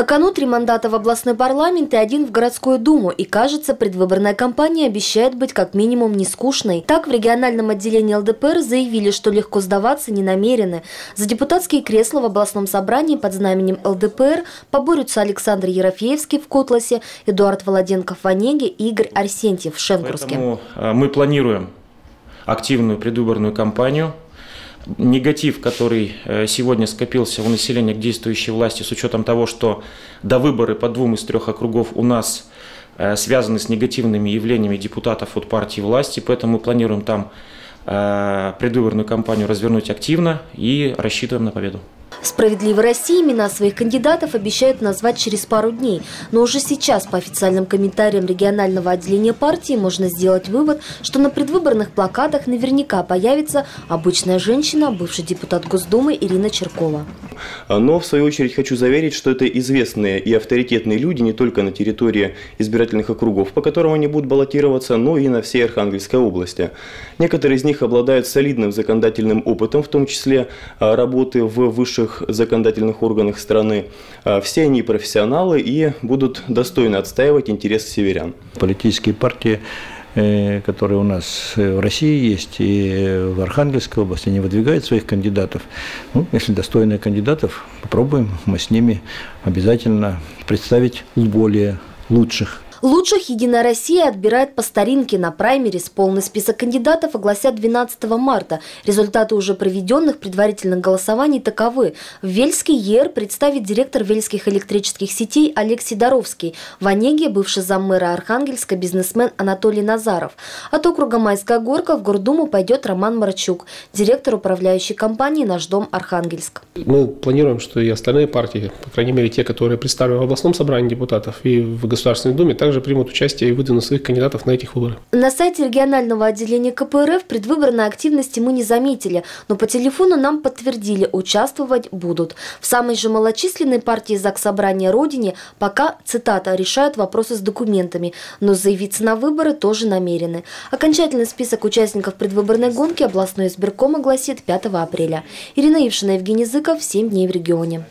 На кону три мандата в областной парламент и один в городскую думу. И кажется, предвыборная кампания обещает быть как минимум не скучной. Так, в региональном отделении ЛДПР заявили, что легко сдаваться не намерены. За депутатские кресла в областном собрании под знаменем ЛДПР поборются Александр Ерофеевский в Котласе, Эдуард Володенков в Онеге и Игорь Арсентьев в Шенкурске. Поэтому э, мы планируем активную предвыборную кампанию – негатив, который э, сегодня скопился у населения к действующей власти, с учетом того, что до выборы по двум из трех округов у нас э, связаны с негативными явлениями депутатов от партии власти, поэтому мы планируем там э, предвыборную кампанию развернуть активно и рассчитываем на победу. «Справедливой России» имена своих кандидатов обещают назвать через пару дней. Но уже сейчас по официальным комментариям регионального отделения партии можно сделать вывод, что на предвыборных плакатах наверняка появится обычная женщина, бывший депутат Госдумы Ирина Черкова. Но, в свою очередь, хочу заверить, что это известные и авторитетные люди не только на территории избирательных округов, по которым они будут баллотироваться, но и на всей Архангельской области. Некоторые из них обладают солидным законодательным опытом, в том числе а, работы в высших законодательных органах страны. А, все они профессионалы и будут достойно отстаивать интересы северян. Политические партии которые у нас в России есть и в Архангельской области, они выдвигают своих кандидатов. Ну, если достойные кандидатов, попробуем мы с ними обязательно представить более лучших Лучших «Единая Россия» отбирает по старинке на праймерис. Полный список кандидатов огласят 12 марта. Результаты уже проведенных предварительных голосований таковы. В Вельский ЕР представит директор Вельских электрических сетей Олег Сидоровский. В Онеге бывший заммэра Архангельска бизнесмен Анатолий Назаров. От округа Майская горка в Гордуму пойдет Роман Марчук, директор управляющей компании «Наш дом Архангельск». Мы планируем, что и остальные партии, по крайней мере те, которые представлены в областном собрании депутатов и в Государственной Думе, также также примут участие и выдвинут своих кандидатов на этих выборах. На сайте регионального отделения КПРФ предвыборной активности мы не заметили, но по телефону нам подтвердили, участвовать будут. В самой же малочисленной партии ЗАГС Собрания Родине пока, цитата, решают вопросы с документами, но заявиться на выборы тоже намерены. Окончательный список участников предвыборной гонки областной избирком огласит 5 апреля. Ирина Ившина, Евгений Зыков, 7 дней в регионе.